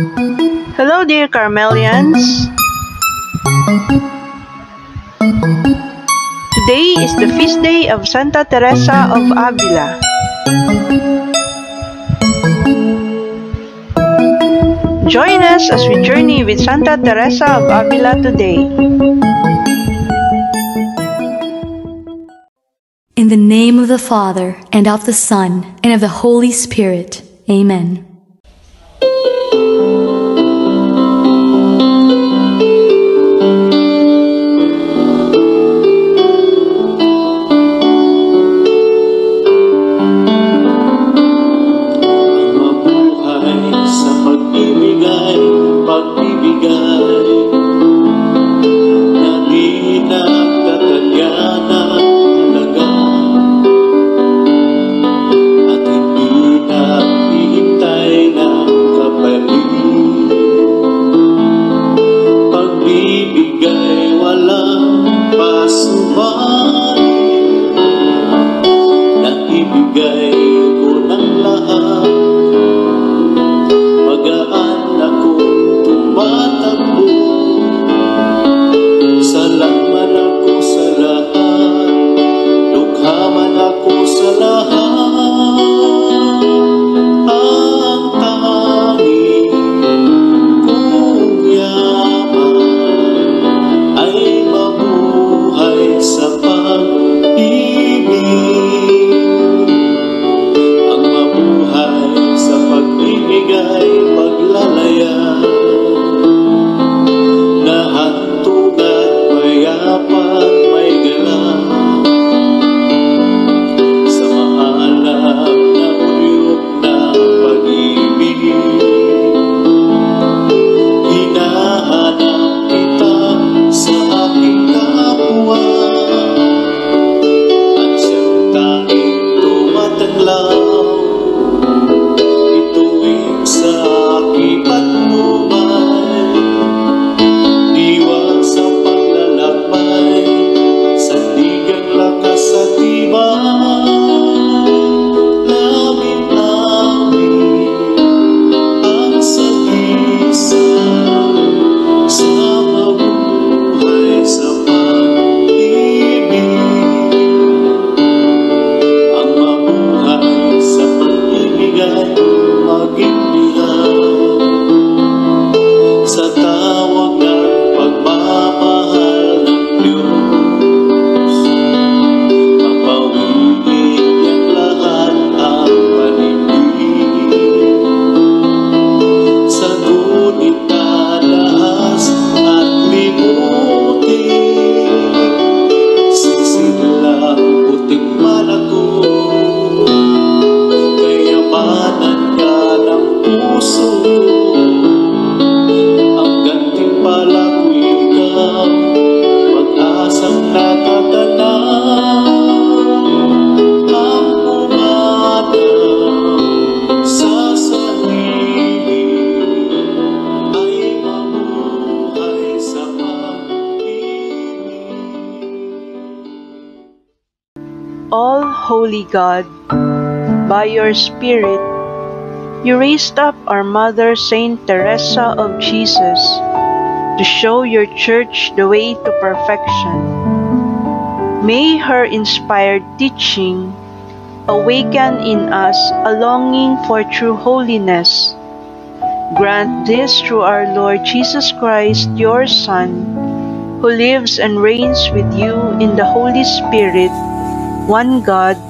Hello, dear Carmelians. Today is the feast day of Santa Teresa of Avila. Join us as we journey with Santa Teresa of Avila today. In the name of the Father, and of the Son, and of the Holy Spirit. Amen. God, by your Spirit, you raised up our Mother Saint Teresa of Jesus to show your church the way to perfection. May her inspired teaching awaken in us a longing for true holiness. Grant this through our Lord Jesus Christ, your Son, who lives and reigns with you in the Holy Spirit, one God,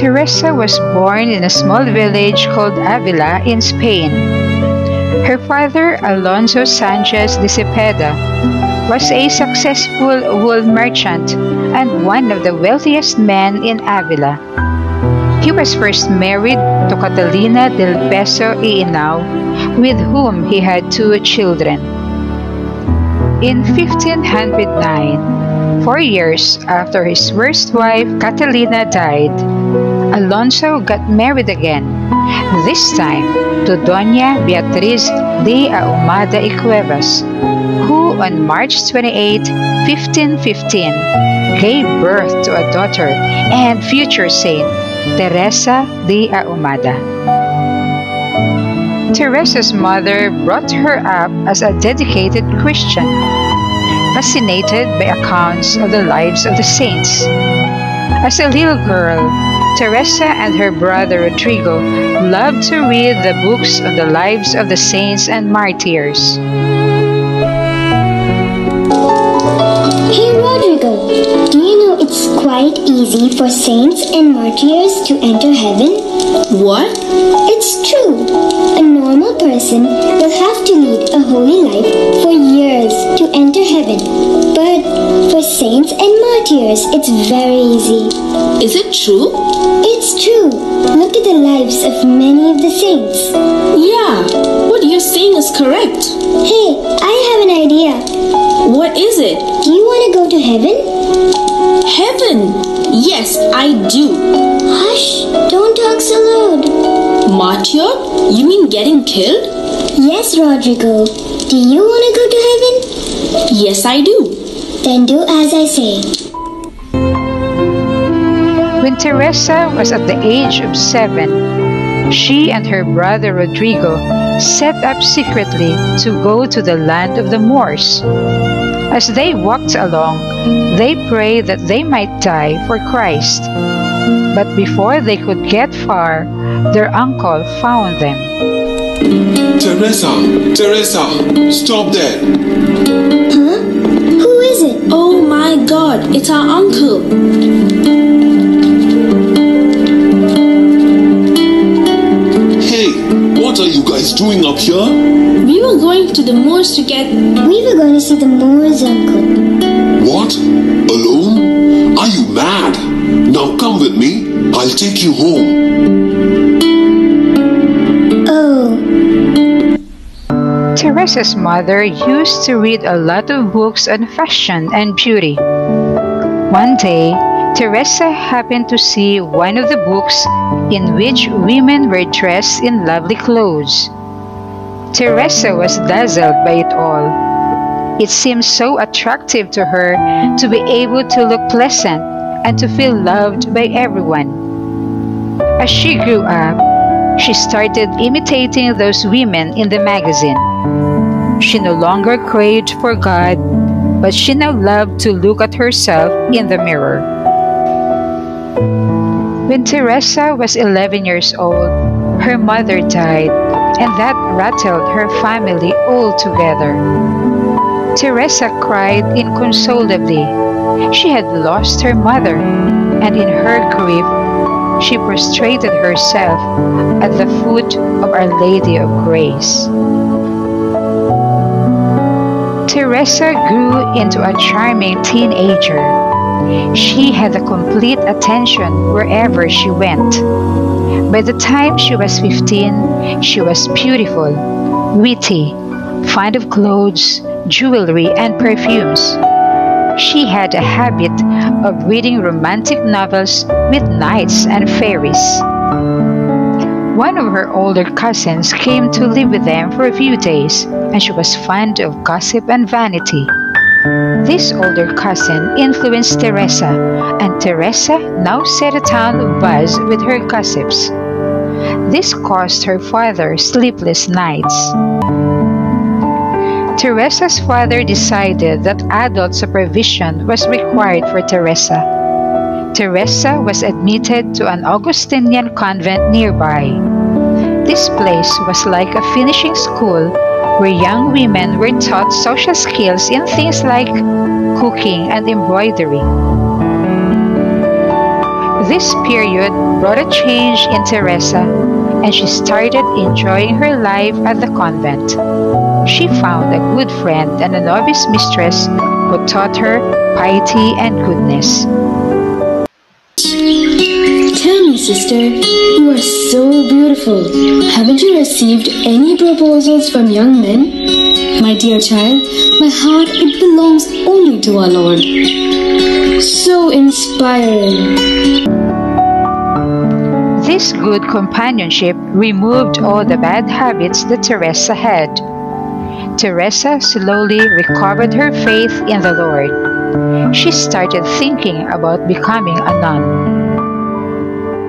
Teresa was born in a small village called Avila in Spain. Her father, Alonso Sanchez de Cepeda, was a successful wool merchant and one of the wealthiest men in Avila. He was first married to Catalina del Peso y Henao, with whom he had two children. In 1509, four years after his first wife Catalina died, Alonso got married again, this time to Doña Beatriz de Ahumada y Cuevas, who on March 28, 1515, gave birth to a daughter and future saint, Teresa de Ahumada. Teresa's mother brought her up as a dedicated Christian, fascinated by accounts of the lives of the saints. As a little girl, Teresa and her brother Rodrigo loved to read the books on the lives of the saints and martyrs. Hey Rodrigo, do you know it's quite easy for saints and martyrs to enter heaven? What? It's true. A normal person will have to lead a holy life for years to enter heaven. But for saints and martyrs, it's very easy. Is it true? It's true. Look at the lives of many of the saints. Yeah, what you're saying is correct. Hey, I have an idea. What is it? Do you want to go to heaven? Heaven! Yes, I do. Hush, don't talk so loud. Martyr? You mean getting killed? Yes, Rodrigo. Do you want to go to heaven? Yes, I do. Then do as I say. When Teresa was at the age of seven, she and her brother Rodrigo set up secretly to go to the land of the Moors. As they walked along, they prayed that they might die for Christ. But before they could get far, their uncle found them. Teresa, Teresa, stop there. Huh? Who is it? Oh my god, it's our uncle. Hey, what are you guys doing up here? We were going to the moors to get. We were going to see the Moors, Uncle. What? Alone? Now come with me. I'll take you home. Oh, Teresa's mother used to read a lot of books on fashion and beauty. One day, Teresa happened to see one of the books in which women were dressed in lovely clothes. Teresa was dazzled by it all. It seemed so attractive to her to be able to look pleasant and to feel loved by everyone. As she grew up, she started imitating those women in the magazine. She no longer craved for God, but she now loved to look at herself in the mirror. When Teresa was 11 years old, her mother died, and that rattled her family altogether. Teresa cried inconsolably. She had lost her mother, and in her grief, she prostrated herself at the foot of Our Lady of Grace. Teresa grew into a charming teenager. She had a complete attention wherever she went. By the time she was 15, she was beautiful, witty, fond of clothes, jewelry, and perfumes. She had a habit of reading romantic novels with knights and fairies. One of her older cousins came to live with them for a few days, and she was fond of gossip and vanity. This older cousin influenced Teresa, and Teresa now set a town buzz with her gossips. This caused her father sleepless nights. Teresa's father decided that adult supervision was required for Teresa. Teresa was admitted to an Augustinian convent nearby. This place was like a finishing school where young women were taught social skills in things like cooking and embroidery. This period brought a change in Teresa, and she started enjoying her life at the convent. She found a good friend and a novice mistress who taught her piety and goodness. Tell me, sister, you are so beautiful. Haven't you received any proposals from young men? My dear child, my heart it belongs only to our Lord. So inspiring. This good companionship removed all the bad habits that Teresa had. Teresa slowly recovered her faith in the Lord. She started thinking about becoming a nun.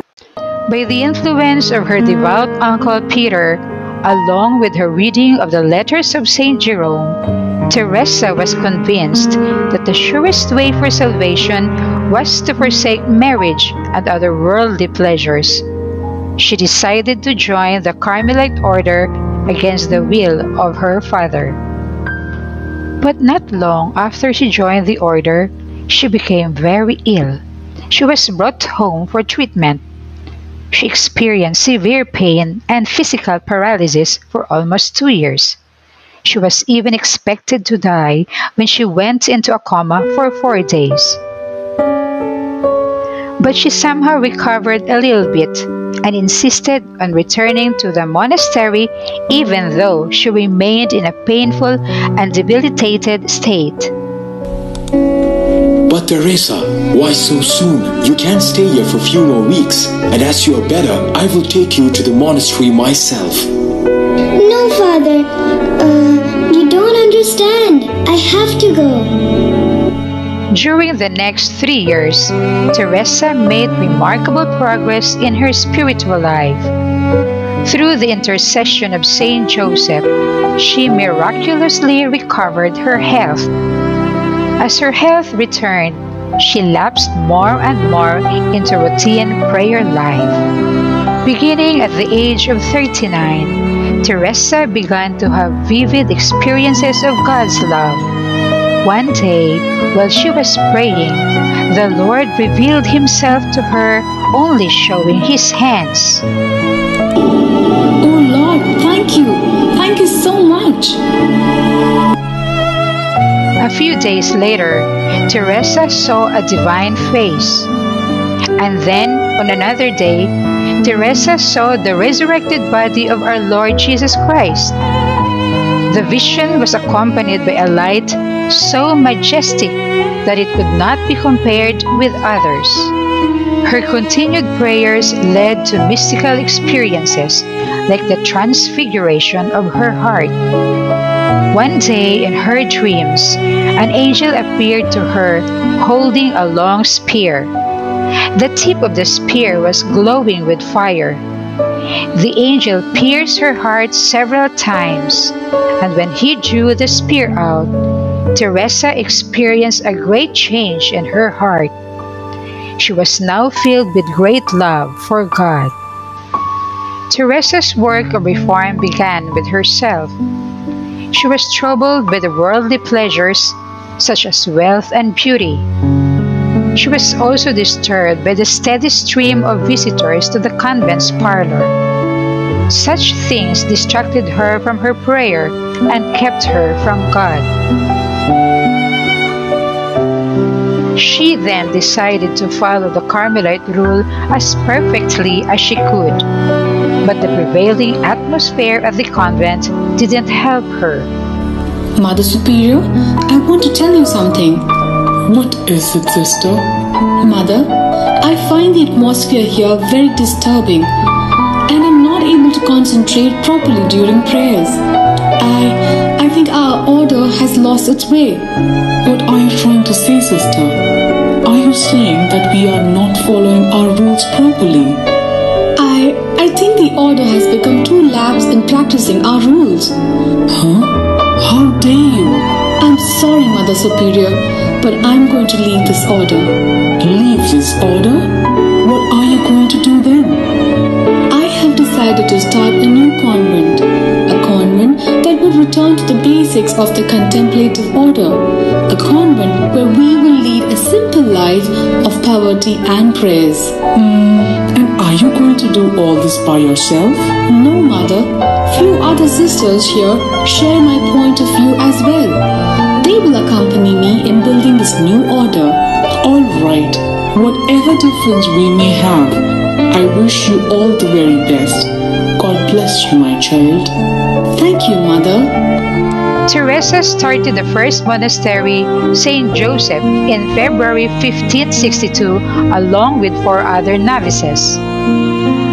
By the influence of her devout uncle Peter, along with her reading of the letters of St. Jerome, Teresa was convinced that the surest way for salvation was to forsake marriage and other worldly pleasures. She decided to join the Carmelite order against the will of her father. But not long after she joined the order, she became very ill. She was brought home for treatment. She experienced severe pain and physical paralysis for almost two years. She was even expected to die when she went into a coma for four days. But she somehow recovered a little bit and insisted on returning to the monastery even though she remained in a painful and debilitated state. But Teresa, why so soon? You can't stay here for a few more weeks. And as you are better, I will take you to the monastery myself. No, Father. Uh, you don't understand. I have to go. During the next three years, Teresa made remarkable progress in her spiritual life. Through the intercession of Saint Joseph, she miraculously recovered her health. As her health returned, she lapsed more and more into routine prayer life. Beginning at the age of 39, Teresa began to have vivid experiences of God's love. One day, while she was praying, the Lord revealed himself to her, only showing his hands. Oh Lord, thank you. Thank you so much. A few days later, Teresa saw a divine face. And then, on another day, Teresa saw the resurrected body of our Lord Jesus Christ. The vision was accompanied by a light so majestic that it could not be compared with others. Her continued prayers led to mystical experiences like the transfiguration of her heart. One day in her dreams, an angel appeared to her holding a long spear. The tip of the spear was glowing with fire. The angel pierced her heart several times, and when he drew the spear out, Teresa experienced a great change in her heart. She was now filled with great love for God. Teresa's work of reform began with herself. She was troubled by the worldly pleasures such as wealth and beauty. She was also disturbed by the steady stream of visitors to the convent's parlor. Such things distracted her from her prayer and kept her from God. She then decided to follow the Carmelite rule as perfectly as she could. But the prevailing atmosphere of the convent didn't help her. Mother Superior, I want to tell you something. What is it, sister? Mother, I find the atmosphere here very disturbing and I'm not able to concentrate properly during prayers. I I think our order has lost its way. What are you trying to say, sister? Are you saying that we are not following our rules properly? I I think the order has become too lax in practicing our rules. Huh? How dare you? I'm sorry, Mother Superior, but I'm going to leave this order. Leave this order? What are you going to do then? I have decided to start a new convent, a convent that would return to the basics of the contemplative order, a convent where we lead a simple life of poverty and praise. Mm, and are you going to do all this by yourself? No, mother. Few other sisters here share my point of view as well. They will accompany me in building this new order. All right. Whatever difference we may have, I wish you all the very best. God bless you, my child. Thank you, mother. Teresa started the first monastery, St. Joseph, in February 1562 along with four other novices.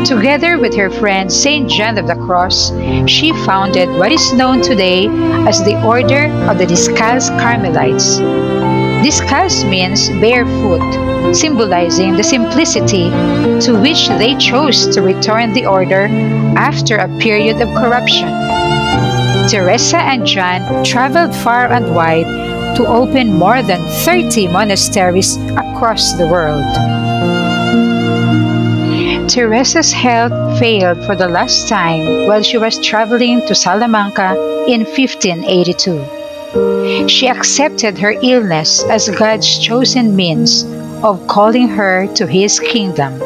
Together with her friend St. John of the Cross, she founded what is known today as the Order of the Discalced Carmelites. Discalced means barefoot, symbolizing the simplicity to which they chose to return the order after a period of corruption. Teresa and John traveled far and wide to open more than 30 monasteries across the world. Teresa's health failed for the last time while she was traveling to Salamanca in 1582. She accepted her illness as God's chosen means of calling her to His kingdom.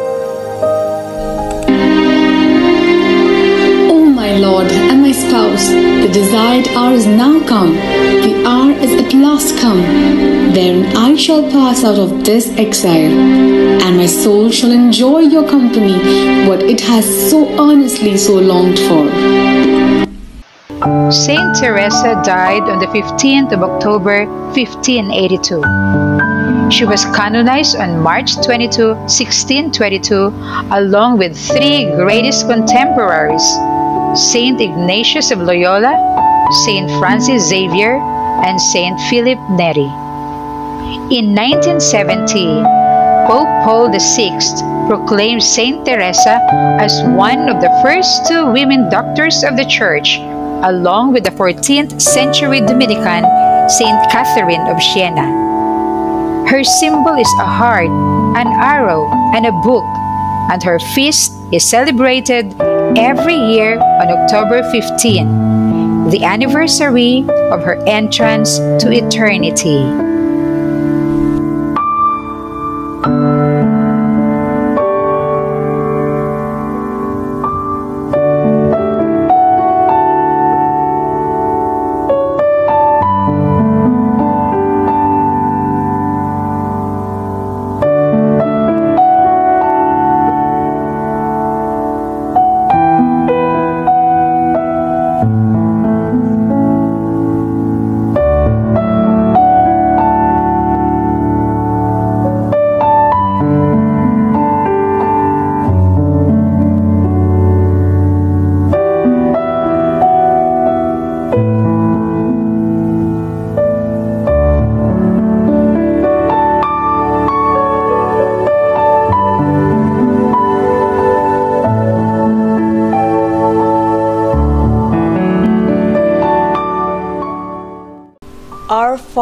Lord and my spouse, the desired hour is now come. The hour is at last come, wherein I shall pass out of this exile, and my soul shall enjoy your company, what it has so earnestly so longed for. Saint Teresa died on the 15th of October 1582. She was canonized on March 22, 1622, along with three greatest contemporaries Saint Ignatius of Loyola, Saint Francis Xavier, and Saint Philip Neri. In 1970, Pope Paul VI proclaimed Saint Teresa as one of the first two women doctors of the Church, along with the 14th century Dominican Saint Catherine of Siena. Her symbol is a heart, an arrow, and a book, and her feast is celebrated every year on October 15, the anniversary of her entrance to eternity.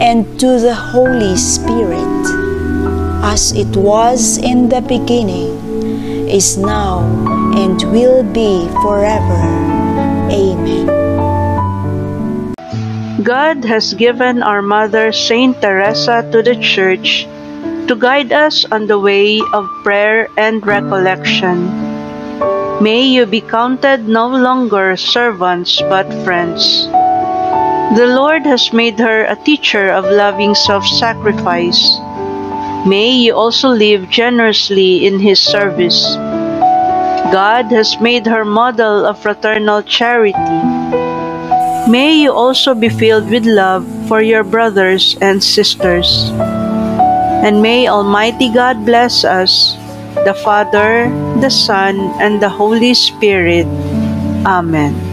and to the Holy Spirit, as it was in the beginning, is now, and will be forever. Amen. God has given our Mother Saint Teresa to the Church to guide us on the way of prayer and recollection. May you be counted no longer servants but friends. The Lord has made her a teacher of loving self-sacrifice. May you also live generously in His service. God has made her model of fraternal charity. May you also be filled with love for your brothers and sisters. And may Almighty God bless us, the Father, the Son, and the Holy Spirit. Amen.